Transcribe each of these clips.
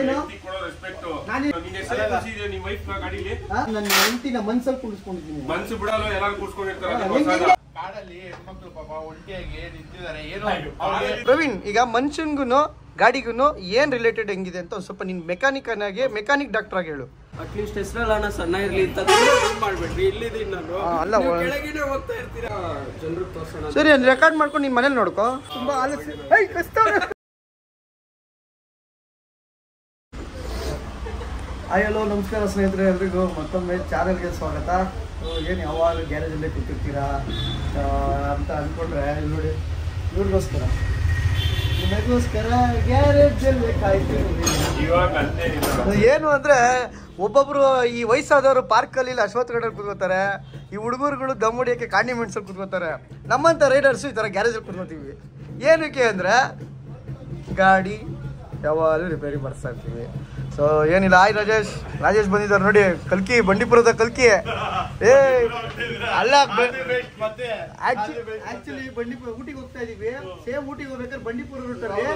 ಏನು? ನಿನ್ನ ಹೆಂಡತಿನ ಮನ್ಸಲ್ಲಿ ಕುಡಿಸ್ಕೊಂಡಿದ್ದೀನಿ. ಮನ್ಸು ಬಿಡಲ್ಲ ಎಲ್ಲಾರು ಕುಡಿಸ್ಕೊಂಡಿರ್ತಾರೆ. ಪ್ರವೀಣ್ ಈಗ ಮನುಷ್ಯನ್ಗೂ ಗಾಡಿಗೂ ಏನ್ ರಿಲೇಟೆಡ್ ಹೆಂಗಿದೆ ಅಂತ ಒಂದ್ ಸ್ವಲ್ಪ ನಿನ್ ಮೆಕ್ಯಾನಿಕ್ ಆಗಿ ಮೆಕ್ಯಾನಿಕ್ ಡಾಕ್ಟರ್ ಆಗಿ ಹೇಳು. ಅಟ್ಲೀಸ್ಟ್ ಹೆಸರಲ್ಲ ಅಣ್ಣ ಸಣ್ಣ ಇರ್ಲಿ ಅಂತ ಮಾಡ್ಬೇಡ್ರಿ. ಇಲ್ಲಿದ್ದೀನಿ ನಾನು. ಅಲ್ಲ, ನೀವು ಹೋಗ್ತಾ ಇರ್ತೀರಾ? ಜನರಿಗೆ ತೋರ್ಸೋಣ ಸರಿ ಒಂದು ರೆಕಾರ್ಡ್ ಮಾಡ್ಕೊಂಡು ನಿನ್ ಮನೇಲಿ ನೋಡ್ಕೋ. ತುಂಬಾ ಆಲಸ್ಯ ಹಾಯ್ ಹಲೋ ನಮಸ್ಕಾರ ಸ್ನೇಹಿತರೆ ಎಲ್ರಿಗೂ. ಮತ್ತೊಮ್ಮೆ ಚಾನಲ್ಗೆ ಸ್ವಾಗತ. ಏನು ಯಾವಾಗ ಗ್ಯಾರೇಜಲ್ಲೇ ಕೂತಿರ್ತೀರಾ? ಅಂತ ಅಂದ್ಕೊಂಡ್ರೆ ಇಲ್ಲಿ ನೋಡಿ ಇವ್ರಿಗೋಸ್ಕರ. ನಿಮಗೋಸ್ಕರ ಗ್ಯಾರೇಜಲ್ಲಿ ಕಾಯ್ತೀವಿ. ಏನು ಅಂದರೆ ಒಬ್ಬೊಬ್ರು ಈ ವಯಸ್ಸಾದವರು ಪಾರ್ಕಲ್ಲಿ ಇಲ್ಲ ಅಶ್ವತ್ಥಗಡಲ್ಲಿ ಕೂತ್ಕೋತಾರೆ. ಈ ಹುಡುಗರುಗಳು ದಮ್ ಕಾಣಿ ಮೆಣಸಲ್ಲಿ ಕೂತ್ಕೋತಾರೆ. ನಮ್ಮಂಥ ರೈಡರ್ಸು ಈ ಥರ ಗ್ಯಾರೇಜಲ್ಲಿ ಕೂತ್ಕೋತೀವಿ. ಏನಕ್ಕೆ ಅಂದರೆ ಗಾಡಿ ಯಾವಾಗಲೂ ರಿಪೇರಿ ಬರ್ಸ್ತಾ ಇರ್ತೀವಿ. ಸೊ ಏನಿಲ್ಲ ಆಯ್ ರಾಜೇಶ್. ರಾಜೇಶ್ ಬಂದಿದ್ದಾರೆ ನೋಡಿ, ಕಲ್ಕಿ, ಬಂಡೀಪುರದ ಕಲ್ಕಿ. ಏ, ಅಲ್ಲ ಆಕ್ಚುಲಿ ಬಂಡೀಪುರ ಊಟಿಗೆ ಹೋಗ್ತಾ ಇದೀವಿ. ಸೇಮ್ ಊಟಿಗೆ ಹೋಗ್ಬೇಕಾದ್ರೆ ಬಂಡೀಪುರ ರೂಟಲ್ಲಿ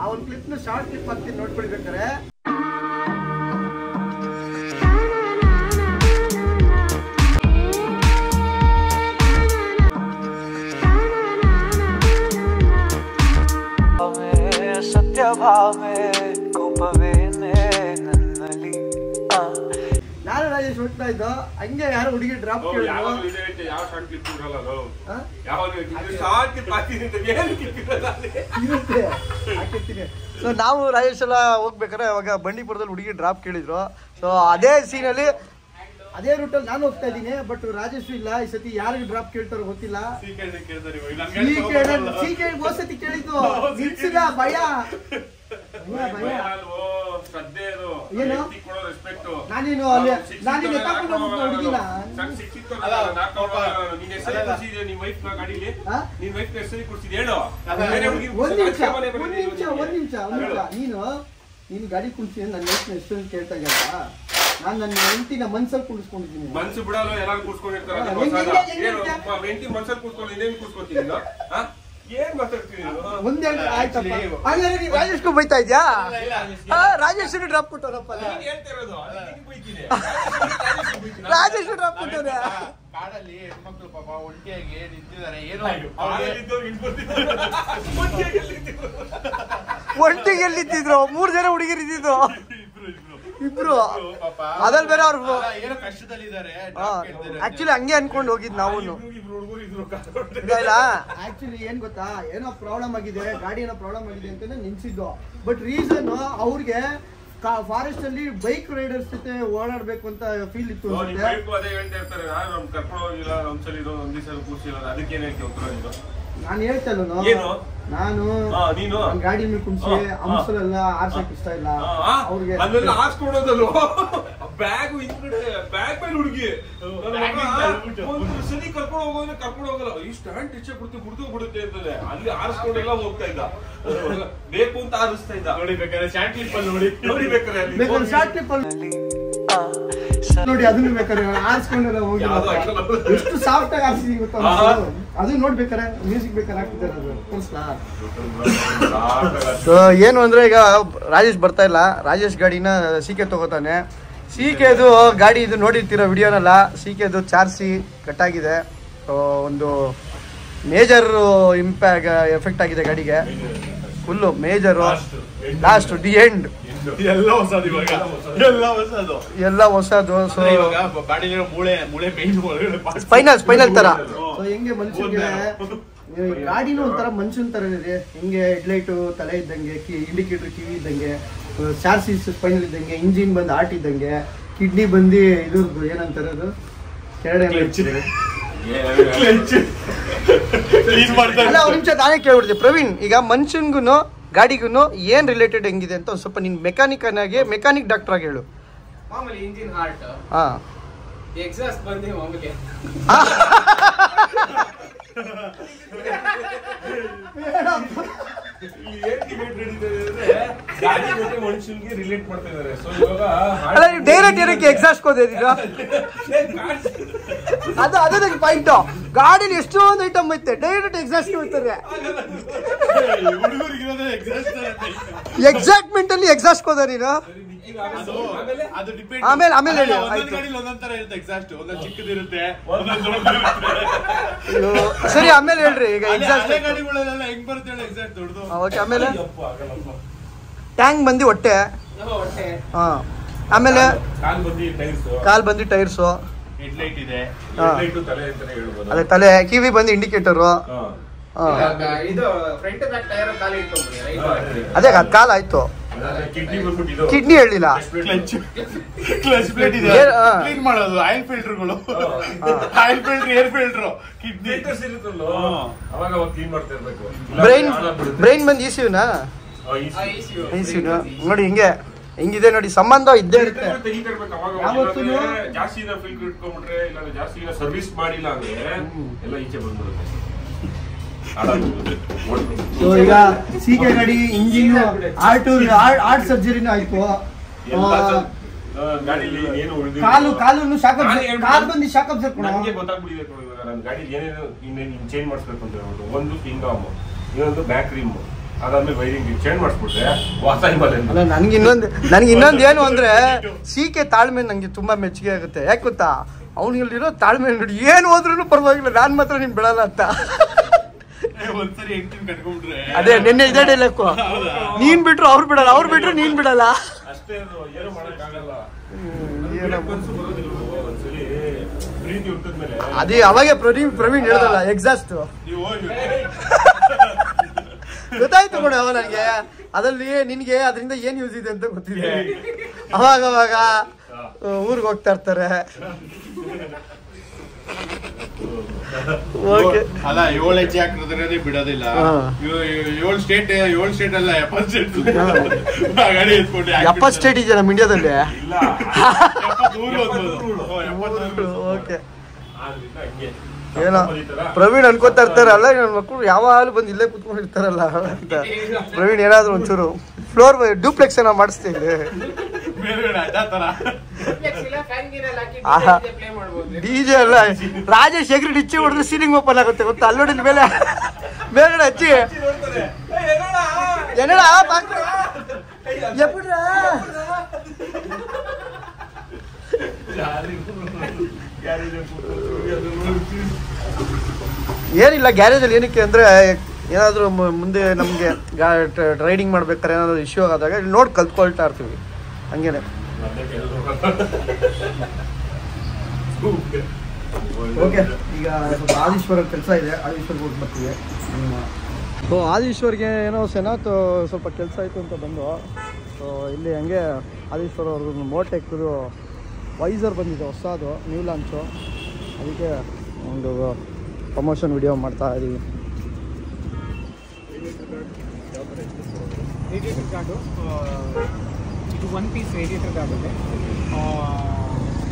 ಆ ಒಂದು ಕ್ಲಿಪ್ನ ಶಾರ್ಟ್ ಕ್ಲಿಪ್ ಹಾಕ್ತೀನಿ ನೋಡ್ಕೊಳ್ಬೇಕಾರೆ ಇರಲ್ಲ ಯಾರು ಇರುತ್ತೆ. ಡ್ರಾಪ್ ಸೊ ನಾವು ರಾಜೇಶ್ ಎಲ್ಲ ಹೋಗ್ಬೇಕಾದ್ರೆ ಅವಾಗ ಬಂಡೀಪುರದಲ್ಲಿ ಹುಡುಗಿ ಡ್ರಾಪ್ ಕೇಳಿದ್ರು. ಸೊ ಅದೇ ಸೀನಲ್ಲಿ ಅದೇ ರೂಟಲ್ಲಿ ನಾನು ಹೋಗ್ತಾ ಇದ್ದೀನಿ ಬಟ್ ರಾಜೇಶ್ ಇಲ್ಲ. ಈ ಸತಿ ಯಾರಿಗೆ ಡ್ರಾಪ್ ಕೇಳ್ತಾರೋ ಗೊತ್ತಿಲ್ಲ. ಇವಾಗ. ಕೇಳಿದ್ದು. ಭಯ. ನಾನೇನು ಅಲ್ಲಿ- ಸಿಕ್ಸಿತ್ತು ನಾನೇನು ನಾಲ್ಕು ಹೋಗ್ಬಿಟ್ಟು ಹುಡುಗಿನ? ಒಂದ್ ನಿಮಿಷ ಒಂದ್ ನಿಮಿಷ ಒಂದ್ ನಿಮಿಷ ಒಂದ್ ನಿಮಿಷ. ನೀನು ನೀನು ಗಾಡಿ ಕುಣಿಸಿ ನನ್ನ ಹೆಸರು ಎಷ್ಟು ಕೇಳ್ತಾ ಇದ್ದ ನಾನು ನನ್ನ ಹೆಂಡತಿನ ಮನ್ಸಲ್ಲಿ ಕುಣಿಸ್ಕೊಂಡಿದ್ದೀನಿ ಮನ್ಸು ಬಿಡಲ್ಲ ಎಲ್ಲಾರು? ಮ- ಹೆಂಡ್ತಿ ಮನ್ಸಲ್ಲಿ ಕೂರ್ಸ್ಕೊಂಡು ಇನ್ನೇನು ಕೂರ್ಸ್ಕೊತೀನಿ ಒಂದೆರಡು ಆಯ್ತಪ್ಪ. ಹಾಗಾದ್ರೆ ರಾಜೇಶ್ಗೂ ಬೈತಾ ಇದ್ಯಾ? ರಾಜೇಶ್ ಡ್ರಾಪ್ ಕೊಟ್ಟವರಪ್ಪ. ರಾಜೇಶ್ ಡ್ರಾಪ್ ಕೊಟ್ಟವ್ರೆ. ಕಾಡಲ್ಲಿ ಹೆಣ್ಮಕ್ಳು ಪಾಪ ಒಂಟಿಯಾಗಿ ನಿಂತಿದ್ದಾರೆ ಏನೋ? ಒಂಟಿಗೆ ಎಲ್ಲಿದ್ದಿದ್ರು? ಮೂರ್ ಜನ ಹುಡುಗಿರು ಇದ್ದಿದ್ದು ಇಬ್ರು. ಪಾಪ. ಅದ್ರಲ್ಲಿ ಬೇರೆ ಅವ್ರು. ಆಕ್ಚುಲಿ ಹಂಗೆ ಅನ್ಕೊಂಡು ಹೋಗಿದ್ ನಾವು ಆಕ್ಚುಲಿ ಏನ್ ಗೊತ್ತಾ? ಏನೋ ಪ್ರಾಬ್ಲಮ್ ಆಗಿದೆ ಗಾಡಿ ಏನೋ ಪ್ರಾಬ್ಲಮ್ ಆಗಿದೆ ಅಂತಾನೆ ನಿಲ್ಸಿದ್ದು. ಬಟ್ ರೀಸನ್ ಅವ್ರಿಗೆ ಫಾರೆಸ್ಟ್ ಅಲ್ಲಿ ಬೈಕ್ ರೈಡರ್ಸ್ ಜೊತೆ ಓಡಾಡ್ಬೇಕು ಅಂತ ಫೀಲ್ ಇತ್ತು ಅದೇ ಹೇಳ್ತಾ ಇರ್ತಾರೆ, ನಾನು ಕರ್ಕೊಂಡು ಹೋಗಿಲ್ಲ, ಒಂದ್ಸಲ ಇದು, ಒಂದ್ ದಿವ್ಸ ಕೂರ್ಸಿಲ್ಲ, ಅದಕ್ಕೆ ಏನ್ ಹೇಳ್ತೀಯ ಉತ್ತರ ನೀನು? ನಾನು ಹೇಳ್ತಾ ಇಲ್ಲನು ಏನು? ನಾನು ನೀನು? ಗಾಡಿ ಮೇಲೆ ಹಾ. ಅಂಶಲೆಲ್ಲ ಆರ್ಸಕ್ ಇಷ್ಟ ಇಲ್ಲ. ಅವ್ರಿಗೆ ಅದೆಲ್ಲ ಹಾಕ್ಸ್ಕೊಡೋದಲ್ವ ಬ್ಯಾಗ್ ಹಿಂದ್ಗಡೆ ಬ್ಯಾಗ್ ಮೇಲೆ ಹುಡುಗಿ. ಒಂದು ಸರಿ ಕರ್ಕೊಂಡು ಹೋಗೋದ್ರೆ ಕರ್ಕೊಂಡು ಹೋಗಲ್ಲ. ಈ ಸ್ಟ್ಯಾಂಡ್ ಟೀಚೆ ಬಿಡ್ತು ಬಿಡ್ತು ಬಿಡುತ್ತೆ ಅಂತದೆ ಅಲ್ಲಿ ಆರಿಸ್ಕೊಂಡೆಲ್ಲ ಹೋಗ್ತಾ ಇದ್ದ ಬೇಕು ಅಂತ ಆರಿಸ್ತಾ ಇದ್ದ ನೋಡಿ ಬೇಕಾದ್ರೆ ಶಾರ್ಟ್ ಕ್ಲಿಪ್ ಅಲ್ಲಿ ನೋಡಿ. ನೋಡಿ ಬೇಕಾದ್ರೆ ಅಲ್ಲಿ. ಬೇಕಾದ್ರೆ ಶಾರ್ಟ್ ಕ್ಲಿಪ್ ಅಲ್ಲಿ ನೋಡಿ ಅದನ್ನು ಬೇಕಾದ್ರೆ ಆರಿಸ್ಕೊಂಡೆಲ್ಲ ಹೋಗಿ ಎಷ್ಟು ಸಾಫ್ಟ್ ಆಗಿ ಆರಿಸಿದೀವಿ ಗೊತ್ತಾ. ಅದು? ನೋಡ್ಬೇಕಾರೆ ಮ್ಯೂಸಿಕ್ ಬೇಕಾದ್ರೆ ಹಾಕ್ತಿದ್ದಾರೆ ಅದು. ಸೊ ಏನು ಅಂದ್ರೆ ಈಗ ರಾಜೇಶ್ ಬರ್ತಾ ಇಲ್ಲ. ರಾಜೇಶ್ ಗಾಡಿನ ಸೀಕೆ ತಗೋತಾನೆ. ಸೀಕೆದು ಗಾಡಿ ಇದು ನೋಡಿರ್ತೀರ ವಿಡಿಯೋನಲ್ಲ? ಸೀಕೆದು ಚಾರ್ಸಿ ಕಟ್ಟಾಗಿದೆ ಸೊ ಒಂದು ಮೇಜರ್ ಇಂಪ್ಯಾಕ್ಟ್ ಎಫೆಕ್ಟ್ ಆಗಿದೆ ಗಾಡಿಗೆ. Full major last the end ಎಲ್ಲ ಹೊಸದು ಇವಾಗ. ಎಲ್ಲ ಹೊಸದು. ಎಲ್ಲ ಹೊಸದು. ಸೊ ಇವಾಗ ಬಾಡಿಲಿರೋ ಮೂಳೆ ಮೂಳೆ ಮೇನ್ ಒಳಗಡೆ. ಸ್ಪೈನಲ್ ಸ್ಪೈನಲ್ ತರ. ಸೊ ಹೆಂಗೆ ಮನುಷ್ಯನಿಗೆ ಗಾಡಿನೂ ಒಂಥರ ಮನುಷ್ಯನ ತರ ಇದೆ. ಹೆಂಗೆ ಹೆಡ್ಲೈಟು ತಲೆ ಇದ್ದಂಗೆ ಕಿ ಇಂಡಿಕೇಟರ್ ಕಿವಿ ಇದ್ದಂಗೆ ಚಾರ್ಸಿಸ್ ಸ್ಪೈನಲ್ ಇದ್ದಂಗೆ ಇಂಜಿನ್ ಬಂದು ಆರ್ಟ್ ಇದ್ದಂಗೆ ಕಿಡ್ನಿ ಬಂದು ಇದ್ರದ್ದು ಏನಂತಾರೆ ಅದು? ಕೆರಡೆ. Clench. ಮಾಡ್ತಾರೆ. ಅಲ್ಲ ಒಂದ್ ನಿಮಿಷ ನಾನೇ ಕೇಳ್ಬಿಡ್ತೀನಿ. ಪ್ರವೀಣ್ ಈಗ ಮನುಷ್ಯನ್ಗೂ ಗಾಡಿಗೂ ಏನ್ ರಿಲೇಟೆಡ್ ಹೆಂಗಿದೆ ಅಂತ ಒಂದು ಸ್ವಲ್ಪ ನಿನ್ನ ಮೆಕ್ಯಾನಿಕ್ ಆಗಿ ಮೆಕ್ಯಾನಿಕ್ ಡಾಕ್ಟರ್ ಆಗಿ ಹೇಳು. ಮಾಮೂಲಿ ಇಂಜಿನ್ ಹಾರ್ಟ್ ಹಾ. ಎಕ್ಸಾಸ್ಟ್ ಬಂದಿ ಮಾಮೂಲಿ. ಇಲ್ಲಿ ಏನ್ ಡಿಬೇಟ್ ನಡೀತಿದೆ ಅಂದ್ರೆ ಗಾಡಿ ಮತ್ತೆ ಮನುಷ್ಯನ್ಗೆ ರಿಲೇಟ್ ಮಾಡ್ತಾ ಇದಾರೆ ಸೊ ಇವಾಗ ಅಲ್ಲ ನೀವು ಡೈರೆಕ್ಟ್ ಏನಕ್ಕೆ ಎಕ್ಸಾಸ್ಟ್ ಅದು ಅದೇ ನಂಗೆ ಪಾಯಿಂಟ್ ಗಾಡಿಲಿ ಎಷ್ಟೊಂದು ಐಟಮ್ ಐತೆ ಡೈರೆಕ್ಟ್ ಎಕ್ಸಾಸ್ಟ್ ಹೋಗ್ತಾರೆ ಎಕ್ಸಾಕ್ಟ್ಮೆಂಟ್ ಅಲ್ಲಿ ಎಕ್ಸಾಸ್ಟ್ ಕೋದ ನೀನು ಆಮೇಲೆ- ಆಮೇಲೆ ಹೇಳಿ, ಸರಿ ಆಮೇಲೆ ಹೇಳ್ರಿ ಈಗ ಎಕ್ಸಾಸ್ಟ್ ಹಳೆ ಗಾಡಿಗಳೆಲ್ಲ ಬರುತ್ತೆ ಎಕ್ಸಾಸ್ಟ್ ದೊಡ್ಡದು. ಓಕೆ ಆಮೇಲೆ? ಟ್ಯಾಂಗ್ ಬಂದು ಹೊಟ್ಟೆ? ಹಾ. ಆಮೇಲೆ? ಕಾಲ್ ಬಂದಿ ಟೈರ್ಸ್. ಅದೇ ತಲೆ ಕಿವಿ ಬಂದು ಇಂಡಿಕೇಟರು. ಹಾ. ಇದು ಫ್ರಂಟ್ ಬ್ಯಾಕ್ ಟೈರ್ ಖಾಲಿ ಇಟ್ಕೊಂಡ್ಬಿಡಿ ರೈಟ್ ಅದೇ ಅದ್ ಕಾಲ್ ಆಯ್ತು. ಕಿಡ್ನಿ ಹೇಳಿಲ್ಲ. ಕ್ಲಚ್ ಪ್ಲೇಟ್ ಇದೆ. ಕ್ಲೀನ್ ಮಾಡೋದು oil ಫಿಲ್ಟರ್ಗಳು oil filter air filter kidney ಅವಾಗ ಕ್ಲೀನ್ ಮಾಡ್ತಾ ಇರ್ಬೇಕು ಬ್ರೈನ್ ಬ್ರೈನ್ ಬಂದು ಇಸಿವ್ನಾ ಇಸಿವ್ನ ನೋಡಿ ಹಿಂಗೆ ಹಿಂಗಿದೆ ನೋಡಿ ಸಂಬಂಧ ಇದ್ದೇ ಇರುತ್ತೆ. ಜಾಸ್ತಿ ಫಿಲ್ಟರ್ ಇಟ್ಕೊಂಡ್ಬಿಟ್ರೆ ಇಲ್ಲ ಜಾಸ್ತಿ ಸರ್ವಿಸ್ ಮಾಡಿಲ್ಲ ಅಂದ್ರೆ ಎಲ್ಲ ಈಚೆ ಬಂದ್ಬಿಡುತ್ತೆ. ಸೊ ಈಗ ಸೀಕೆ ಗಾಡಿ ಇಂಜಿನ್ ಆರ್ಟ್ ಆರ್ಟ್ ಸರ್ಜರಿನೂ ಆಯ್ತು. ಸ-. ಕಾಲು ಕಾಲು ಶಾಕ್ ಕಾಲು ಬಂದು ಶಾಕ್ ಅಬ್ಸರ್ವ್ ನನಗೆ ಗೊತ್ತಾಗ್ಬಿಟ್ಟಿದೆ ಇವಾಗ. ನನ್ನ ಗಾಡಿ ಏನೇನು ಇನ್ನೇನು ಚೇಂಜ್ ಮಾಡಿಸ್ಬೇಕು ಅಂತ ಹೇಳ್ಬಿಟ್ಟು. ಒಂದು ಕಿಂಗಾಮ್ ಇನ್ನೊಂದು ಬ್ಯಾಕ್ ರಿಮ್ ಅದಾದ್ಮೇಲೆ ವೈರಿಂಗ್ ಚೇಂಜ್ ಮಾಡಿಸ್ಬಿಟ್ರೆ ವಾಸ ಅಲ್ಲ ನನ್ಗೆ ಇನ್ನೊಂದು ನನಗೆ ಇನ್ನೊಂದು ಏನು ಅಂದ್ರೆ ಸೀಕೆ ತಾಳ್ಮೆ ನಂಗೆ ತುಂಬಾ ಮೆಚ್ಚುಗೆ ಆಗುತ್ತೆ. ಯಾಕೆ ಗೊತ್ತಾ? ಅವನಿಗಿರೋ ತಾಳ್ಮೆ ನೋಡಿ ಏನು ಹೋದ್ರೂ ಪರವಾಗಿಲ್ಲ. ನಾನ್ ಮಾತ್ರ ನೀನು ಬಿಡಲ್ಲ ಅಂತ. ಅದೇ ನಿನ್ನೆ ಇದೇ ಲೆಕ್ಕ ನೀನ್ ಬಿಟ್ರು ಅವ್ರು ಬಿಡಲ್ಲ ಅವ್ರು ಬಿಟ್ರು ನೀನ್ ಬಿಡಲ್ಲ. ಅಷ್ಟೇ ಅದು ಅವಾಗೆ ಪ್ರವೀಣ್ ಪ್ರವೀಣ್ ಹೇಳ್ದಲ್ಲ ಎಕ್ಸಾಸ್ಟ್ ಗೊತ್ತಾಯ್ತು ಕೂಡ ಅವ ನನಗೆ. ಅದ್ರಲ್ಲಿ ನಿನ್ಗೆ ಅದರಿಂದ ಏನ್ ಯೂಸ್ ಇದೆ ಅಂತ ಗೊತ್ತಿದೆ. ಅವಾಗ ಅವಾಗ ಊರಿಗೆ ಹೋಗ್ತಾ ಇರ್ತಾರೆ. ಅಲ್ಲ ಏಳು ಹೆಜ್ಜೆ ಹಾಕಿದ್ರೆ ಬಿಡೋದಿಲ್ಲ. ಏಳು ಸ್ಟೇಟ್ ಏಳು ಸ್ಟೇಟ್ ಅಲ್ಲ ಎಪ್ಪತ್ತು ಸ್ಟೇಟ್ ಗಾಡಿ ಎತ್ಕೊಂಡು ಎಪ್ಪತ್ತು ಸ್ಟೇಟ್ ಇದೆಯಾ ನಮ್ಮ ಇಂಡಿಯಾದಲ್ಲಿ. ಓಕೆ ಏನೋ ಪ್ರವೀಣ್ ಅನ್ಕೋತಾ ಇರ್ತಾರಲ್ಲ ನನ್ನ ಮಕ್ಕಳು ಯಾವಾಗಲೂ ಬಂದು ಇಲ್ಲೇ ಕುತ್ಕೊಂಡಿರ್ತಾರಲ್ಲ ಅಂತ. ಪ್ರವೀಣ್ ಏನಾದ್ರು ಒಂಚೂರು. ಫ್ಲೋರ್ ಡೂಪ್ಲೆಕ್ಸ್ ಏನೋ ಮಾಡಿಸ್ತೀವಿ. ಮೇಲ್ಗಡೆ ಅಡ್ಡ ತರ. ಫ್ಯಾನ್ ಗೀರೆಲ್ಲ ಹಾಕಿ ಆಹಾ. ಪ್ಲೇ ಮಾಡ್ಬೋದು. ಡಿ ಜೆ ಅಲ್ಲ ರಾಜೇಶ್ ಹೆಗ್ರಿ ಡಿಚ್ಚಿ ಹೊಡೆದ್ರೆ ಸೀಲಿಂಗ್ ಓಪನ್ ಆಗುತ್ತೆ ಗೊತ್ತಾ? ಅಲ್ಲೋಡಿನ ಮೇಲೆ ಮೇಲ್ಗಡೆ ಹಚ್ಚಿ. ಏನಡ ಎಪ್ಪಡ್ರಾ ಏನಿಲ್ಲ ಗ್ಯಾರೇಜಲ್ಲಿ ಏನಕ್ಕೆ ಅಂದರೆ ಏನಾದರೂ ಮುಂದೆ ನಮಗೆ ರೈಡಿಂಗ್ ಮಾಡ್ಬೇಕಾದ್ರೆ ಏನಾದರೂ ಇಶ್ಯೂ ಆದಾಗ ಇಲ್ಲಿ ನೋಡಿ ಕಲ್ತ್ಕೊಳ್ತಾ ಇರ್ತೀವಿ. ಹಂಗೇನೆ. ಓಕೆ ಈಗ ಸ್ವಲ್ಪ ಆದೀಶ್ವರ ಕೆಲಸ ಇದೆ. ಆದೀಶ್ವರ್ಗೆ ಹೋಗಿ ಬರ್ತೀವಿ. ಸೊ ಆದೀಶ್ವರ್ಗೆ ಏನೋ ಸೆನಾತ್ ಸ್ವಲ್ಪ ಕೆಲಸ ಆಯಿತು ಅಂತ ಬಂದು. ಸೊ ಇಲ್ಲಿ ಹಂಗೆ ಆದೀಶ್ವರ್ ಅವ್ರದ್ದು ಮೋಟೆಕ್ದು ವೈಸರ್ ಬಂದಿದೆ ಹೊಸದು ನ್ಯೂ ಲಾಂಚು. ಅದಕ್ಕೆ ಒಂದು ಪ್ರಮೋಷನ್ ವಿಡಿಯೋ ಮಾಡ್ತಾ ಇದ್ದೀವಿ ರೇಡಿಯೇಟರ್ ಗಾರ್ಡು ಇದು ಒನ್ ಪೀಸ್ ರೇಡಿಯೇಟರ್ ಗಾರ್ಡ್ ಇದೆ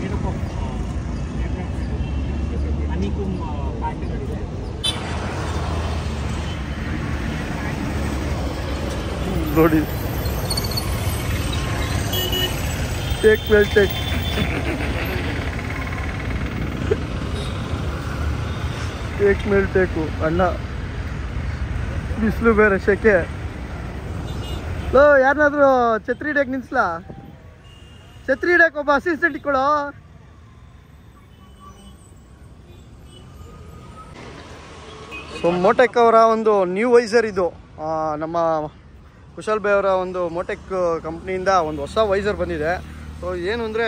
ಏನಪ್ಪ ಹನಿಕುಮ್ ಪ್ಯಾಟರ್ಗಳಿದೆ ನೋಡಿ ಟೇಕ್ ವೆಲ್ ಟೇಕ್ ಟೇಕ್ ಮೇಲ್ ಟೇಕು ಅಣ್ಣ ಬಿಸಿಲು ಬೇರೆ ಶೆಕೆ ಲೋ ಯಾರನ್ನಾದ್ರೂ ಛತ್ರಿ ಹಿಡಿಯಕ್ಕೆ ನಿಲ್ಸ್ಲಾ ಛತ್ರಿ ಹಿಡಿಯಕ್ಕೆ ಒಬ್ಬ ಅಸಿಸ್ಟೆಂಟ್ ಇಟ್ಕೊಳ್ಳೋ ಸೊ ಮೋಟೆಕ್ ಅವರ ಒಂದು ನ್ಯೂ ವೈಸರ್ ಇದು. ನಮ್ಮ ಕುಶಲ್ ಬೈ ಅವರ ಒಂದು ಮೋಟೆಕ್ ಕಂಪ್ನಿಯಿಂದ ಒಂದು ಹೊಸ ವೈಸರ್ ಬಂದಿದೆ. ಸೊ ಏನು ಅಂದರೆ,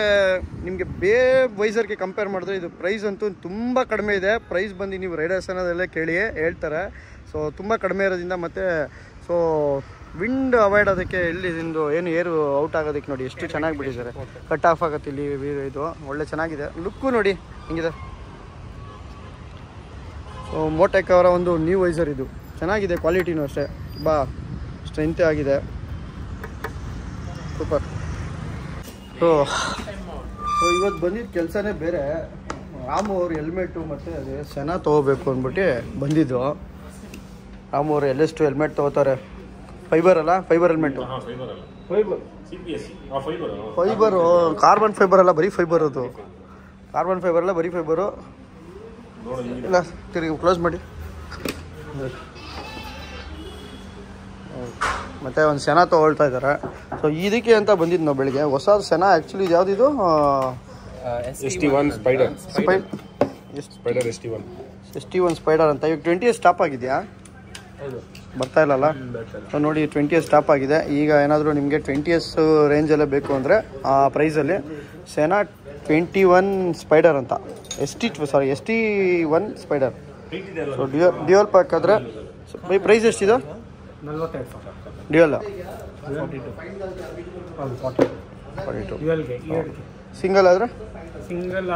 ನಿಮಗೆ ಬೇ ವೈಸರ್ಗೆ ಕಂಪೇರ್ ಮಾಡಿದ್ರೆ ಇದು ಪ್ರೈಸ್ ಅಂತೂ ತುಂಬ ಕಡಿಮೆ ಇದೆ. ಪ್ರೈಸ್ ಬಂದು ನೀವು ರೈಡರ್ಸ್ ಅನ್ನೋದೆಲ್ಲ ಕೇಳಿ, ಹೇಳ್ತಾರೆ. ಸೊ ತುಂಬ ಕಡಿಮೆ ಇರೋದ್ರಿಂದ ಮತ್ತು ಸೊ ವಿಂಡ್ ಅವಾಯ್ಡ್ ಅದಕ್ಕೆ ಇಲ್ಲಿ ಇಂದು ಏನು ಏರು ಔಟ್ ಆಗೋದಕ್ಕೆ ನೋಡಿ ಎಷ್ಟು ಚೆನ್ನಾಗಿ ಬಿಟ್ಟಿದ್ದಾರೆ. ಕಟ್ ಆಫ್ ಆಗುತ್ತೆ ಇಲ್ಲಿ ಇದು. ಒಳ್ಳೆ ಚೆನ್ನಾಗಿದೆ. ಲುಕ್ಕು ನೋಡಿ ಹಿಂಗಿದೆ. ಸೊ ಮೋಟೆಕ್ ಅವರ ಒಂದು ನ್ಯೂ ವೈಸರ್ ಇದು. ಚೆನ್ನಾಗಿದೆ ಕ್ವಾಲಿಟಿನೂ ಅಷ್ಟೇ. ತುಂಬ ಸ್ಟ್ರೆಂತ್ ಆಗಿದೆ. ಸೂಪರ್ ಸೊ ಸೊ ಇವತ್ತು ಬಂದಿದ್ದ ಕೆಲಸನೇ ಬೇರೆ. ರಾಮು ಅವ್ರು ಹೆಲ್ಮೆಟು ಮತ್ತು ಅದೇ ಸೆನ ತೊಗೋಬೇಕು ಅಂದ್ಬಿಟ್ಟು ಬಂದಿದ್ದು. ರಾಮು ಅವರು ಎಲ್ಲೆಷ್ಟು ಹೆಲ್ಮೆಟ್ ತೊಗೋತಾರೆ. ಫೈಬರ್ ಅಲ್ಲ? ಫೈಬರ್ ಹೆಲ್ಮೆಟ್ ಫೈಬರ್ ಅಲ್ಲ. ಫೈಬರ್ ಸಿ ಆ ಫೈಬರ್ ಫೈಬರು ಕಾರ್ಬನ್ ಫೈಬರ್ ಅಲ್ಲ. ಬರೀ ಫೈಬರ್ ಅದು. ಕಾರ್ಬನ್ ಫೈಬರ್ ಅಲ್ಲ ಬರೀ ಫೈಬರು ಇಲ್ಲ ತಿರುಗಿ ಕ್ಲೋಸ್ ಮಾಡಿ. ಮತ್ತೆ ಒಂದು ಸೆನ ತಗೊಳ್ತಾ ಇದ್ದಾರೆ ಸೊ ಇದಕ್ಕೆ ಅಂತ ಬಂದಿದ್ದು ನಾವು ಬೆಳಿಗ್ಗೆ. ಹೊಸ ಸೆನ ಆ್ಯಕ್ಚುಲಿ ಯಾವುದಿದು S T one spider spy spider S T one S T one spider ಅಂತ. ಇವಾಗ ಟ್ವೆಂಟಿ ಸ್ಟಾಪ್ ಆಗಿದೆಯಾ? ಬರ್ತಾ ಇಲ್ಲಲ್ಲ? ಸೊ ನೋಡಿ ಟ್ವೆಂಟಿ ಎಸ್ ಸ್ಟಾಪ್ ಆಗಿದೆ. ಈಗ ಏನಾದರೂ ನಿಮಗೆ ಟ್ವೆಂಟಿ ಎಸ್ ರೇಂಜಲ್ಲೇ ಬೇಕು ಅಂದರೆ ಆ ಪ್ರೈಸಲ್ಲಿ ಸೆನಾ ಟ್ವೆಂಟಿ ಒನ್ ಸ್ಪೈಡರ್ ಅಂತ. S T sorry S T one spider so due dual pack ಆದರೆ ಬೈ ಪ್ರೈಸ್ ಎಷ್ಟಿದೆ? ಡಿಯೋಲ್ ಸಿಂಗಲ್ ಆದರೆ? ಸಿಂಗಲ್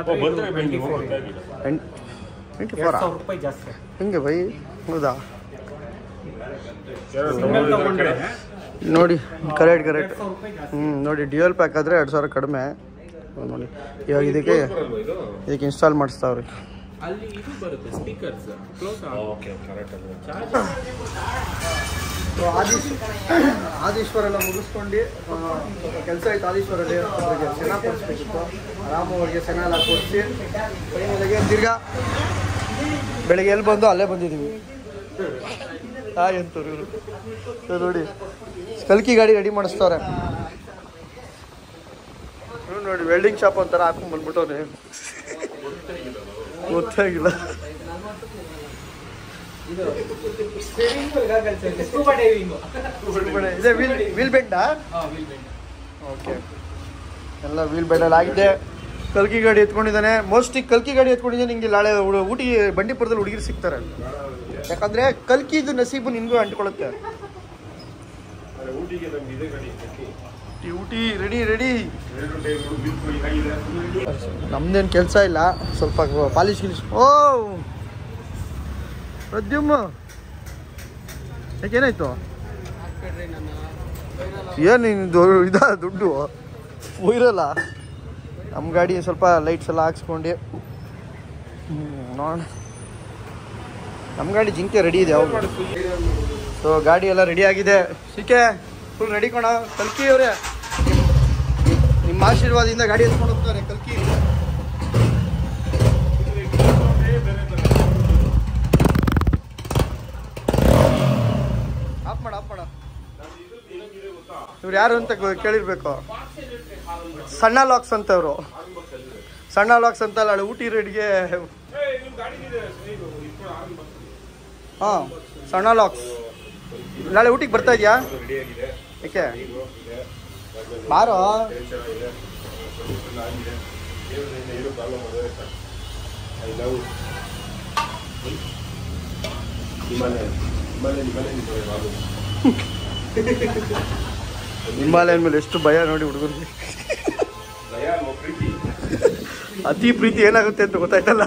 ಟ್ವೆಂಟಿ ಫೋರ್ ಹೆಂಗೆ ಬೈ ಹೌದಾ? ನೋಡಿ ಕರೆಕ್ಟ್ ಕರೆಕ್ಟ್ ಹ್ಞೂ ನೋಡಿ ಡ್ಯೂಯಲ್ ಪ್ಯಾಕ್ ಆದರೆ ಎರಡು ಸಾವಿರ ಕಡಿಮೆ. ನೋಡಿ. ಇವಾಗ ಇದಕ್ಕೆ ಇದು ಇದಕ್ಕೆ ಇನ್ಸ್ಟಾಲ್ ಮಾಡಿಸ್ತಾವ್ರಿ. ಅಲ್ಲಿ ಇದು ಬರುತ್ತೆ ಸ್ಪೀಕರ್ಸ್ ಕ್ಲೋಸ್ ಓಕೆ ಕರೆಕ್ಟ್ ಅಲ್ಲ ಸೊ ಆದೀಶ್ ಆದೀಶ್ವರ ಎಲ್ಲ ಮುಗಿಸ್ಕೊಂಡು ಕೆಲಸ ಆಯ್ತು ಆದೀಶ್ವರಲ್ಲಿ. ಅವ್ರಿಗೆ ಸೆನ ಕೊಡಿಸ್ಬೇಕಿತ್ತು. ಆರಾಮ ಅವ್ರಿಗೆ ಸೆನ ಎಲ್ಲ ಕೊಡಿಸಿ ಬೆಳಗ್ಗೆ ತಿರ್ಗಾ ಬೆಳಿಗ್ಗೆ ಎಲ್ಲಿ ಬಂದು ಅಲ್ಲೇ ಬಂದಿದ್ದೀವಿ. ಆ ಅಂತವ್ರು ಇವರು? ನೋಡಿ, ಕಲ್ಕಿ ಗಾಡಿ ರೆಡಿ ಮಾಡಿಸ್ತಾರೆ. ನೋಡಿ ವೆಲ್ಡಿಂಗ್ ಶಾಪ್ ಒಂಥರ ಹಾಕೊಂಡ್ ಬಂದ್ಬಿಟ್ಟವ್ರೆ. ಗೊತ್ತಾಗಿಲ್ಲ. ವೀಲ್ ಓಕೆ ಎಲ್ಲ ವೀಲ್ ಬೆಂಡಲ್ಲಿ ಆಗಿದೆ. ಕಲ್ಕಿ ಗಾಡಿ ಎತ್ಕೊಂಡಿದ್ದಾನೆ. ಮೋಸ್ಟ್ಲಿ ಕಲ್ಕಿ ಗಾಡಿ ಎತ್ಕೊಂಡಿದ್ದಾನೆ, ನಿಂಗೆ ನಾಳೆ ಊಟಿ, ಬಂಡೀಪುರದಲ್ಲಿ ಹುಡುಗಿರು ಸಿಗ್ತಾರೆ. ಯಾಕಂದ್ರೆ ಕಲ್ಕಿದು ನಸೀಬು ನಿನ್ಗೂ ಅಂಟ್ಕೊಳ್ಳುತ್ತೆ. ಗಾಡಿ ಊಟಿ ರೆಡಿ ರೆಡಿ ನಮ್ದೇನ್ ಕೆಲಸ ಇಲ್ಲ. ಸ್ವಲ್ಪ ಪಾಲಿಶ್ ಗಿಲಿಶ್. ಓ! ಪ್ರದ್ಯುಮ್ಮ ಯಾಕೇನಾಯ್ತು ಏನು ನಿನ್ನದು ಇದ ದುಡ್ಡು? ಇರಲ್ಲ ನಮ್ಮ ಗಾಡಿ ಸ್ವಲ್ಪ ಲೈಟ್ಸ್ ಎಲ್ಲ ಹಾಕ್ಸ್ಕೊಂಡು. ನೋಡೋಣ. ನಮ್ಮ ಗಾಡಿ ಜಿಂಕೆ ರೆಡಿ ಇದೆ ಸೊ ಗಾಡಿ ಎಲ್ಲ ರೆಡಿ ಆಗಿದೆ. ಸಿಕ್ಕೆ ಫುಲ್ ರೆಡಿ ಕೊಣ ಕಲ್ಕಿ ಅವರೇ. ನಿಮ್ಮ ಆಶೀರ್ವಾದದಿಂದ ಗಾಡಿ ಎತ್ಕೊಂಡು ಹೋಗ್ತಾರೆ, ಕಲ್ಕಿ. ಇವ್ರು ಯಾರು ಅಂತ ಕೇಳಿರ್ಬೇಕು. ಸಣ್ಣ ಲಾಕ್ಸ್ ಅಂತ ಇವರು ಸಣ್ಣ ಲಾಕ್ಸ್ ಅಂತ ನಾಳೆ ಊಟಿ ರೇಡ್ಗೆ ಹಾಂ, ಸಣ್ಣ ಲಾಕ್ಸ್ ನಾಳೆ ಊಟಕ್ಕೆ ಬರ್ತಾ ಇದೆಯಾ? ಓಕೆ ಬಾರೋ ಹಿಮಾಲಯನ್ ಮೇಲೆ ಎಷ್ಟು ಭಯ ನೋಡಿ ಹುಡುಗರು. ಅತಿ ಪ್ರೀತಿ ಏನಾಗುತ್ತೆ ಅಂತ ಗೊತ್ತಾಯ್ತಲ್ಲ?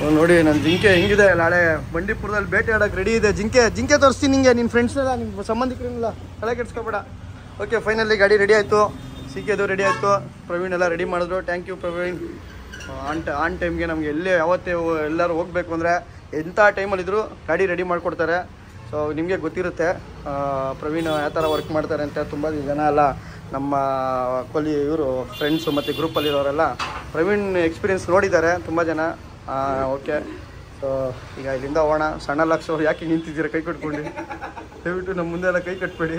ನೋಡಿ ನನ್ನ ಜಿಂಕೆ ಹೆಂಗಿದೆ? ನಾಳೆ ಬಂಡೀಪುರದಲ್ಲಿ ಬೇಟೆ ಆಡೋಕೆ ರೆಡಿ ಇದೆ. ಜಿಂಕೆ ಜಿಂಕೆ ತೋರಿಸ್ತೀನಿ ನಿಂಗೆ ನಿನ್ನ ಫ್ರೆಂಡ್ಸ್ನೆಲ್ಲ ನಿಮ್ಮ ಸಂಬಂಧಿಕರನ್ನೆಲ್ಲ ತಲೆ ಕೆಡ್ಸ್ಕೊಬೇಡ. ಓಕೆ ಫೈನಲಿ ಗಾಡಿ ರೆಡಿ ಆಯಿತು. ಸಿಕ್ಕಿದ್ದು ರೆಡಿ ಆಯಿತು. ಪ್ರವೀಣ್ ಎಲ್ಲ ರೆಡಿ ಮಾಡಿದ್ರು. Thank you Praveen. On on ಟೈಮ್ಗೆ ನಮಗೆ ಎಲ್ಲಿ, ಯಾವತ್ತೇ ಎಲ್ಲರೂ ಹೋಗ್ಬೇಕು ಅಂದರೆ ಎಂಥ ಟೈಮಲ್ಲಿದ್ದರೂ ಗಾಡಿ ರೆಡಿ ಮಾಡಿಕೊಡ್ತಾರೆ. ಸೊ ನಿಮಗೆ ಗೊತ್ತಿರುತ್ತೆ ಪ್ರವೀಣ್ ಯಾವ ಥರ ವರ್ಕ್ ಮಾಡ್ತಾರೆ ಅಂತ ತುಂಬ ಜನ ಎಲ್ಲ ನಮ್ಮ ಕೊಲಿ ಇವರು ಫ್ರೆಂಡ್ಸು ಮತ್ತು ಗ್ರೂಪಲ್ಲಿರೋರೆಲ್ಲ ಪ್ರವೀಣ್ ಎಕ್ಸ್ಪೀರಿಯನ್ಸ್ ನೋಡಿದ್ದಾರೆ, ತುಂಬ ಜನ. ಓಕೆ. ಸೊ ಈಗ ಇಲ್ಲಿಂದ ಹೋಗೋಣ. ಸಣ್ಣ ಲಕ್ಷ ಯಾಕೆ ನಿಂತಿದ್ದೀರ? ಕೈ ಕಟ್ಕೊಂಡು. ದಯವಿಟ್ಟು ನಮ್ಮ ಮುಂದೆ ಎಲ್ಲ ಕೈ ಕಟ್ಬೇಡಿ.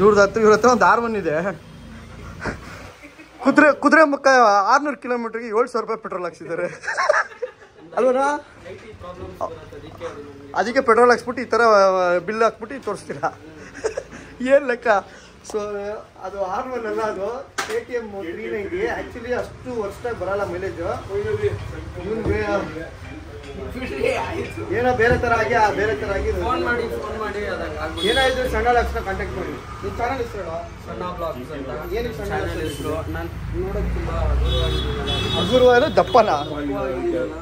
ಇವ್ರದ್ದು ಹತ್ತು ಇವ್ರ ಹತ್ರ ಒಂದು ಆರ್ ಬಂದಿದೆ. ಕುದುರೆ ಕುದುರೆ ಮುಖ ಆರ್ನೂರು ಕಿಲೋಮೀಟ್ರಿಗೆ ಏಳು ಸಾವಿರ ರೂಪಾಯಿ ಪೆಟ್ರೋಲ್ ಹಾಕ್ಸಿದ್ದಾರೆ. ಅಲ್ವನಾ? ಅದಕ್ಕೆ ಪೆಟ್ರೋಲ್ ಹಾಕ್ಸ್ಬಿಟ್ಟು ಈ ಥರ ಬಿಲ್ ಹಾಕ್ಬಿಟ್ಟು ತೋರಿಸ್ತೀರಾ? ಏನು ಲೆಕ್ಕ? ಸೊ ಅದು ಆರ್ ಒನ್ ಅಲ್ಲ ಅದು K T M three ninety actually ಅಷ್ಟು ವರ್ಷದಾಗ ಬರಲ್ಲ ಮೈಲೇಜು ಏನೋ ಬೇರೆ ತರ ಆಗಿ ಆ ಬೇರೆ ತರ ಆಗಿ ಫೋನ್ ಮಾಡಿ ಫೋನ್ ಮಾಡಿ ಅದಂಗೆ ಆಗ್ಬಿಟ್ಟು ಏನಾಯ್ತು? ಸಣ್ಣ ಲಕ್ಷಣ ಕಾಂಟ್ಯಾಕ್ಟ್ ಮಾಡಿ. ನಿಮ್ಮ ಚಾನಲ್ ಹೆಸರು ಸಣ್ಣ ಬ್ಲಾಗ್ಸ್ ಅಂತ. ಏನಕ್ಕೆ ಸಣ್ಣ ಚಾನಲ್ ಹೆಸರು? ನಾನು ನೋಡೋಕೆ ತುಂಬಾ ಹಗುರವಾದ ದಪ್ಪನ.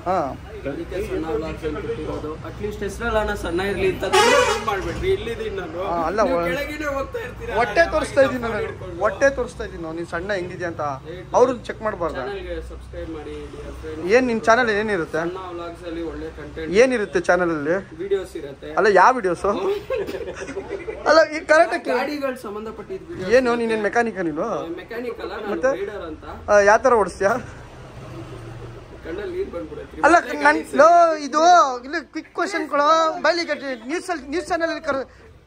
ಹಾಂ. ಅದಕ್ಕೆ ಸಣ್ಣ ಬ್ಲಾಗ್ಸ್ ಅಂತ ಕೊಟ್ಟಿರೋದು ಅಟ್ಲೀಸ್ಟ್ ಹೆಸರಲ್ಲ ಸಣ್ಣ ಇರ್ಲಿ ಅಂತ ದುಡ್ಡು ಮಾಡ್ಬೇಡ್ರಿ ಇಲ್ಲಿದ್ದೀನಿ ನಾನು. ಅಲ್ಲ, ನೀವು ಹೋಗ್ತಾ ಇರ್ತೀರಾ? ಹೊಟ್ಟೆ ತೋರಿಸ್ತಾ ಇದ್ದೀನಿ ನಾನು. ಹೊಟ್ಟೆ ತೋರಿಸ್ತಾ ಇದ್ದೀನಿ ನೀನು. ಸಣ್ಣ ಹೆಂಗಿದ್ಯಾ ಅಂತ. ಅವ್ರು ಚೆಕ್ ಮಾಡಬಾರ್ದು? ಏನ್ ಸಬ್ಸ್ಕ್ರೈಬ್ ಮಾಡಿ. ಏನು ನಿನ್ನ ಚಾನಲ್ ಏನಿರುತ್ತೆ? ಸಣ್ಣ ವ್ಲಾಗ್ಸ್ ಅಲ್ಲಿ ಒಳ್ಳೆ ಕಂಟೆಂಟ್ ಏನಿರುತ್ತೆ ವಿಡಿಯೋಸ್ ಇರುತ್ತೆ. ಅಲ್ಲ ಯಾವ ವಿಡಿಯೋಸು ಅಲ್ಲ ಈ ಕರೆಕ್ಟ್ ಗಾಡಿಗಳು ಸಂಬಂಧಪಟ್ಟಿದ್ ವಿಡಿಯೋ ಏನು ನೀನೇನು ಮೆಕ್ಯಾನಿಕ ನೀನು? ಮೆಕ್ಯಾನಿಕ್ ಅಲ್ಲ ನಾನು ಮತ್ತೆ? ಅಂತ. ಯಾವ ಥರ ಓಡಿಸ್ತೀಯಾ? ಅಲ್ಲ ನನ್ ಲೋ ಇದು ಇಲ್ಲಿ ಕ್ವಿಕ್ ಕ್ವಶನ್ಗಳು ಬೈಲಿ ನ್ಯೂಸ್ ಅಲ್ಲಿ ನ್ಯೂಸ್ ಚಾನಲ್ ಕರ್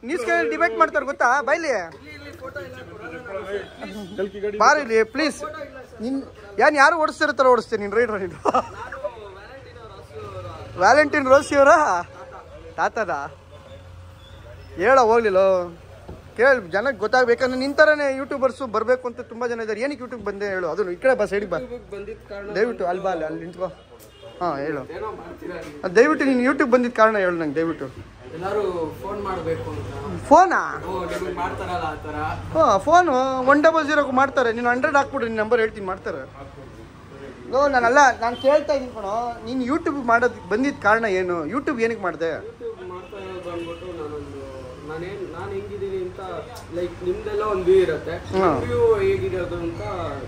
ನ್ಯೂಸ್ ಚಾನಲ್ ಡಿಬೇಟ್ ಮಾಡ್ತಾರೆ ಗೊತ್ತಾ? ಬೈಲಿ. ಬಾರಿ ಇಲ್ಲಿ ಪ್ಲೀಸ್ ನಿನ್ ಏನ್ ಯಾರು ಓಡಿಸ್ತಿರ್ತಾರ ಓಡಿಸ್ತೀನಿ ನೀನು ರೈಡ್ರ ನೀನು? ವ್ಯಾಲೆಂಟಿನ್ ರೋಸಿ ಅವರ? ತಾತದ? ಹೇಳ ಹೋಗ್ಲಿಲ್ಲ? ಕೇಳಿ ಜನಕ್ಕೆ ಗೊತ್ತಾಗಬೇಕಂದ್ರೆ ನಿಂತರೇ ಯೂಟ್ಯೂಬರ್ಸು ಬರಬೇಕು ಅಂತ ತುಂಬ ಜನ ಇದ್ದಾರೆ ಏನಕ್ಕೆ ಯೂಟ್ಯೂಬ್ ಬಂದೆ ಹೇಳು? ಅದನ್ನು ಈ ಕಡೆ ಬಸ್ ಹೇಳಿ ಬಾ. ದಯವಿಟ್ಟು ಅಲ್ಲಿ ಬಾ ಅಲ್ಲಿ ಅಲ್ಲಿ ನಿಂತ್ಕೋ. ಹಾಂ ಹೇಳು. ದಯವಿಟ್ಟು ನೀನು ಯೂಟ್ಯೂಬ್ ಬಂದಿದ್ದ ಕಾರಣ ಹೇಳು ನಂಗೆ ದಯವಿಟ್ಟು. ಫೋನ್? ಹಾಂ ಫೋನು ಒನ್ ಡಬಲ್ ಜೀರೋ ಮಾಡ್ತಾರೆ. ನೀನು ಹಂಡ್ರೆಡ್ ಹಾಕ್ಬಿಡು ನಿನ್ನ ನಂಬರ್ ಹೇಳ್ತೀನಿ ಮಾಡ್ತಾರೆ. ನೋ ನಾನಲ್ಲ ನಾನು ಕೇಳ್ತಾ ಇದ್ದೀನಿ ಕಣೋ. ನೀನು ಯೂಟ್ಯೂಬ್ ಮಾಡೋದು ಬಂದಿದ್ದ ಕಾರಣ ಏನು? ಯೂಟ್ಯೂಬ್ ಏನಕ್ಕೆ ಮಾಡಿದೆ? ಯೂಟ್ಯೂಬ್ ಮಾಡ್ತಾ ಇರೋದು ಅಂದ್ಬಿಟ್ಟು ನಾನೊಂದು ನಾನೇನ್ ನಾನು ಹೆಂಗಿದ್ದೀನಿ ಅಂತ ಲೈಕ್ ನಿಮ್ದೆಲ್ಲ ಒಂದು ವ್ಯೂ ಇರುತ್ತೆ. ಹ್ಮ್. ವ್ಯೂ ಹೇಗಿರೋದು ಅಂತ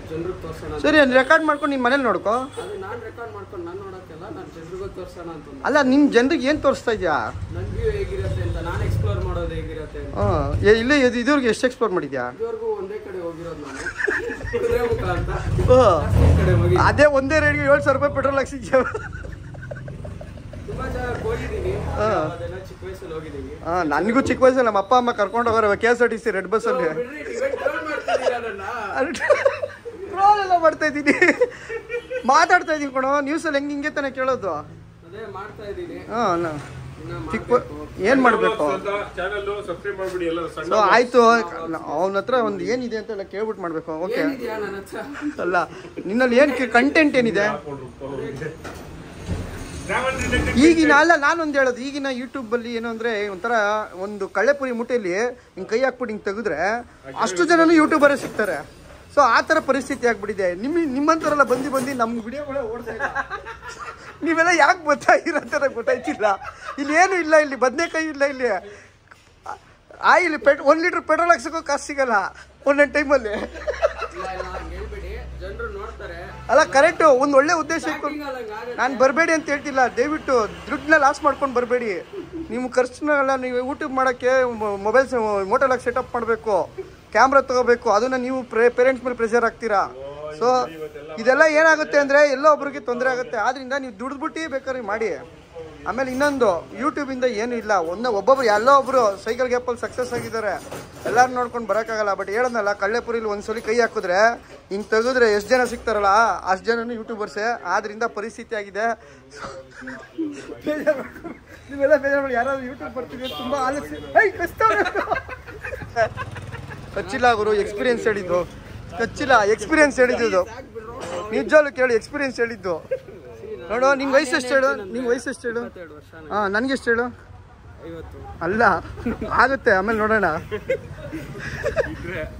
ಜನರಿಗೆ ತೋರ್ಸೋಣ ಅಂತ. ಸರಿ ಅದು ರೆಕಾರ್ಡ್ ಮಾಡ್ಕೊಂಡು ನಿಮ್ಮ ಮನೇಲಿ ನೋಡ್ಕೋ. ಅದು ನಾನು ರೆಕಾರ್ಡ್ ಮಾಡ್ಕೊಂಡು ನಾನು ನೋಡೋಕ್ಕೆಲ್ಲ ನಾನು ಜನರಿಗೂ ತೋರ್ಸೋಣ ಅಂತ ಅಲ್ಲ ನಿಮ್ಮ ಜನರಿಗೆ ಏನು ತೋರಿಸ್ತಾ ಇದೆಯಾ? ನನ್ನ ವ್ಯೂ ಹೇಗಿರುತ್ತೆ ಅಂತ ನಾನು ಎಕ್ಸ್ಪ್ಲೋರ್ ಮಾಡೋದು ಹೇಗಿರುತ್ತೆ ಅಂತ. ಹಾಂ. ಇಲ್ಲೇ ಇದು ಇದುವರೆಗೆ ಎಷ್ಟು ಎಕ್ಸ್ಪ್ಲೋರ್ ಮಾಡಿದ್ಯಾ? ಇದುವರೆಗೂ ಅದೇ ಒಂದೇ ರೇಟ್ಗೆ ಏಳು ಸಾವಿರ ರೂಪಾಯಿ ಪೆಟ್ರೋಲ್ ಹಾಕ್ಸಿ ನನಗೂ ಚಿಕ್ಕ ವಯಸ್ಸಲ್ಲಿ ನಮ್ಮ ಅಪ್ಪ ಅಮ್ಮ ಕರ್ಕೊಂಡು ಹೋಗೋರು K S R T C red ಬಸ್ಸಲ್ಲಿ? ಟ್ರೋಲ್ ಎಲ್ಲ ಮಾಡ್ತಾ ಇದ್ದೀನಿ ಮಾತಾಡ್ತಾ ಇದ್ದೀನಿ ಕಣೋ ನ್ಯೂಸಲ್ಲಿ ಹೆಂಗೆ ಹಿಂಗೆ ತಾನೇ ಕೇಳೋದು? ಹಾಂ ಚಿಕ್ಕ. ಏನು ಮಾಡಬೇಕು? ಸೊ ಆಯಿತು ಅವನ ಹತ್ರ ಒಂದು ಏನಿದೆ ಅಂತ ಎಲ್ಲ ಕೇಳ್ಬಿಟ್ಟು ಮಾಡಬೇಕು ಓಕೆ ಅಲ್ಲ ನಿನ್ನಲ್ಲಿ ಏನು ಕಂಟೆಂಟ್ ಏನಿದೆ? ಈಗಿನ ಅಲ್ಲ ನಾನೊಂದು ಹೇಳೋದು ಈಗಿನ ಯೂಟ್ಯೂಬಲ್ಲಿ ಏನು ಅಂದರೆ ಒಂಥರ ಒಂದು ಕಳ್ಳೆಪುರಿ ಮುಟ್ಟೆಯಲ್ಲಿ ಹಿಂಗೆ ಕೈ ಹಾಕ್ಬಿಟ್ಟು ಹಿಂಗೆ ತೆಗೆದ್ರೆ ಅಷ್ಟು ಜನನು ಯೂಟ್ಯೂಬರೇ ಸಿಗ್ತಾರೆ. ಸೊ ಆ ಥರ ಪರಿಸ್ಥಿತಿ ಆಗ್ಬಿಟ್ಟಿದೆ. ನಿಮ್ಮ ನಿಮ್ಮಂಥವರೆಲ್ಲ ಬಂದು ಬಂದು ನಮ್ಮ ವಿಡಿಯೋಗಳೇ ಓಡ್ತಾ ಇಲ್ಲ. ನೀವೆಲ್ಲ ಯಾಕೆ ಬರ್ತಾ ಇರೋಂಥ ಗೊತ್ತಾಯ್ತಿಲ್ಲ. ಇಲ್ಲಿ ಏನು ಇಲ್ಲ, ಇಲ್ಲಿ ಬದನೆಕಾಯಿ ಇಲ್ಲ, ಇಲ್ಲಿ ಆಯಿಲ್ ಪೆಟ್, ಒಂದು ಲೀಟ್ರ್ ಪೆಟ್ರೋಲ್ ಹಾಕ್ಸೋಕ್ಕೂ ಕಾಸು ಸಿಗಲ್ಲ ಒಂದೊಂದು ಟೈಮಲ್ಲಿ. ಅಲ್ಲ, ಕರೆಕ್ಟು, ಒಂದು ಒಳ್ಳೆ ಉದ್ದೇಶ ಇಟ್ಕೊಂಡು. ನಾನು ಬರಬೇಡಿ ಅಂತ ಹೇಳ್ತಿಲ್ಲ. ದಯವಿಟ್ಟು ದುಡ್ಡನ್ನ ಲಾಸ್ ಮಾಡ್ಕೊಂಡು ಬರಬೇಡಿ. ನಿಮ್ಮ ಖರ್ಚನ್ನೆಲ್ಲ ನೀವು ಯೂಟ್ಯೂಬ್ ಮಾಡೋಕ್ಕೆ ಮೊಬೈಲ್ ಮೋಟಲ್ ಹಾಕಿ ಸೆಟಪ್ ಮಾಡಬೇಕು. ಕ್ಯಾಮ್ರಾ ತೊಗೋಬೇಕು. ಅದನ್ನು ನೀವು ಪೇರೆಂಟ್ಸ್ ಮೇಲೆ ಪ್ರೆಷರ್ ಆಗ್ತೀರಾ ಸೊ ಇದೆಲ್ಲ ಏನಾಗುತ್ತೆ ಅಂದರೆ ಎಲ್ಲೋ ಒಬ್ರಿಗೆ ತೊಂದರೆ ಆಗುತ್ತೆ. ಆದ್ದರಿಂದ ನೀವು ದುಡ್ದುಬಿಟ್ಟು ಬೇಕಾದ್ರೆ ಮಾಡಿ. ಆಮೇಲೆ ಇನ್ನೊಂದು ಯೂಟ್ಯೂಬಿಂದ ಏನು ಇಲ್ಲ. ಒಂದ ಒಬ್ಬೊಬ್ರು ಎಲ್ಲೋ ಒಬ್ಬರು ಸೈಕಲ್ ಗ್ಯಾಪಲ್ಲಿ ಸಕ್ಸಸ್ ಆಗಿದ್ದಾರೆ. ಎಲ್ಲರೂ ನೋಡ್ಕೊಂಡು ಬರೋಕ್ಕಾಗಲ್ಲ. ಬಟ್ ಹೇಳೋದಲ್ಲ ಕಳ್ಳೆಪುರಿಲಿ ಒಂದ್ಸಲಿ ಕೈ ಹಾಕಿದ್ರೆ ಹಿಂಗೆ ತೆಗೆದ್ರೆ ಎಷ್ಟು ಜನ ಸಿಗ್ತಾರಲ್ಲ ಅಷ್ಟು ಜನನು ಯೂಟ್ಯೂಬರ್ಸೇ ಆದ್ದರಿಂದ ಪರಿಸ್ಥಿತಿ ಆಗಿದೆ. ನೀವೆಲ್ಲ ಬೇಜಾರು ಮಾಡಿ ಯಾರಾದ್ರು ಯೂಟ್ಯೂಬ್ ಬರ್ತೀವಿ ತುಂಬ ಆಲಸ್ಯ ಹಚ್ಚಿಲ್ಲ ಗುರು ಎಕ್ಸ್ಪೀರಿಯನ್ಸ್ ಹೇಳಿದ್ದು. ಕಚ್ಚಿಲ್ಲ ಎಕ್ಸ್ಪೀರಿಯನ್ಸ್ ಹೇಳಿದ್ದು ನಿಜವಾಗ್ಲೂ ಕೇಳಿ ಎಕ್ಸ್ಪೀರಿಯನ್ಸ್ ಹೇಳಿದ್ದು. ನೋಡು ನಿಂಗೆ ವಯಸ್ಸು ಎಷ್ಟು ಹೇಳು? ನಿಮ್ಮ ವಯಸ್ಸು ಎಷ್ಟು ಹೇಳು? ಹಾಂ ನನಗೆ ಎಷ್ಟು ಹೇಳು? ಅಲ್ಲ, ಆಗುತ್ತೆ, ಆಮೇಲೆ ನೋಡೋಣ.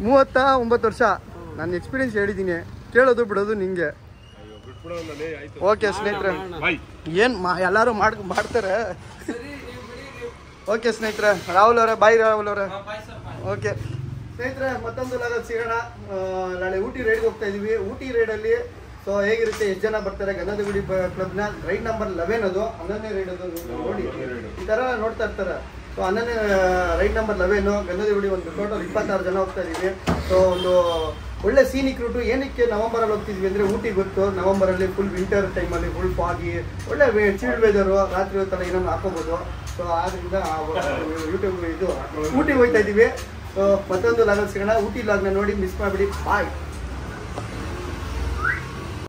ಮೂವತ್ತ, ಒಂಬತ್ತು ವರ್ಷ. ನನ್ನ ಎಕ್ಸ್ಪೀರಿಯನ್ಸ್ ಹೇಳಿದ್ದೀನಿ. ಕೇಳೋದು, ಬಿಡೋದು ನಿಂಗೆ. ಓಕೆ ಸ್ನೇಹಿತರೆ. ಏನು ಮಾ, ಎಲ್ಲರೂ ಮಾಡ್, ಮಾಡ್ತಾರೆ? ಓಕೆ ಸ್ನೇಹಿತರೆ. ರಾಹುಲ್ ಅವರೇ ಬಾಯ್ ರಾಹುಲ್ ಅವರೇ. ಓಕೆ ಸ್ನೇಹಿತರೆ, ಮತ್ತೊಂದು ಲಾಗಲ್ಲಿ ಸಿಗೋಣ. ನಾಳೆ ಊಟಿ ರೈಡ್ಗೆ ಹೋಗ್ತಾ ಇದೀವಿ. ಊಟಿ ರೈಡಲ್ಲಿ ಸೊ ಹೇಗಿರುತ್ತೆ, ಎಷ್ಟು ಜನ ಬರ್ತಾರೆ? ಗಂಧದಗುಡಿ ಕ್ಲಬ್ನ ರೈಡ್ ನಂಬರ್ ಲೆವೆನ್ ಅದು. ಹನ್ನೊಂದನೇ ರೈಡ್ ಅದು ನೋಡಿ. ಈ ಥರ ನೋಡ್ತಾ ಇರ್ತಾರೆ. ಸೊ ಹನ್ನೊಂದನೇ ರೈಡ್ ನಂಬರ್ ಲೆವೆನು ಗಂಧದಗುಡಿ ಒಂದು ಟೋಟಲ್ ಇಪ್ಪತ್ತಾರು ಜನ ಹೋಗ್ತಾ ಇದೀವಿ. ಸೊ ಒಂದು ಒಳ್ಳೆ ಸೀನಿಕ್ ರೂಟು ಏನಕ್ಕೆ ನವಂಬರಲ್ಲಿ ಹೋಗ್ತಿದ್ವಿ ಅಂದರೆ ಊಟಿ ಗೊತ್ತು. ನವಂಬರಲ್ಲಿ ಫುಲ್ ವಿಂಟರ್ ಟೈಮಲ್ಲಿ ಫುಲ್ ಫಾಗಿ ಒಳ್ಳೆ ಚೀಲ್ಡ್ ವೆದರು ರಾತ್ರಿ ಹೊತ್ತಲ್ಲ ಏನೋ ಹಾಕೋಬೋದು. ಸೊ ಆದ್ರಿಂದ ಯೂಟ್ಯೂಬ್ ಇದು ಊಟಿಗೆ ಹೋಗ್ತಾ ಇದ್ದೀವಿ ಮತ್ತೊಂದು ಲಾಗಲ್ಲಿ ಸಿಗೋಣ. ಊಟಿ ಲಾಗ್ನ ನೋಡಿ ಮಿಸ್ ಮಾಡಿಬಿಡಿ. ಬಾಯ್